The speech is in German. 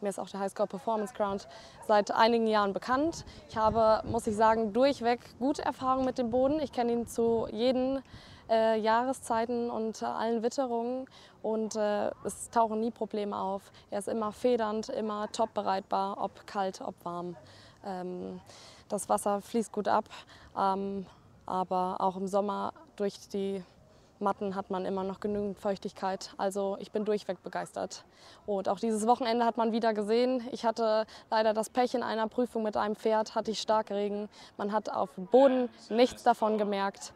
Mir ist auch der Highscore Performance Ground seit einigen Jahren bekannt. Ich habe, muss ich sagen, durchweg gute Erfahrungen mit dem Boden. Ich kenne ihn zu jeden äh, Jahreszeiten und äh, allen Witterungen und äh, es tauchen nie Probleme auf. Er ist immer federnd, immer top bereitbar, ob kalt, ob warm. Ähm, das Wasser fließt gut ab, ähm, aber auch im Sommer durch die Matten hat man immer noch genügend Feuchtigkeit. Also ich bin durchweg begeistert. Und auch dieses Wochenende hat man wieder gesehen. Ich hatte leider das Pech in einer Prüfung mit einem Pferd, hatte ich Starkregen. Man hat auf dem Boden nichts davon gemerkt.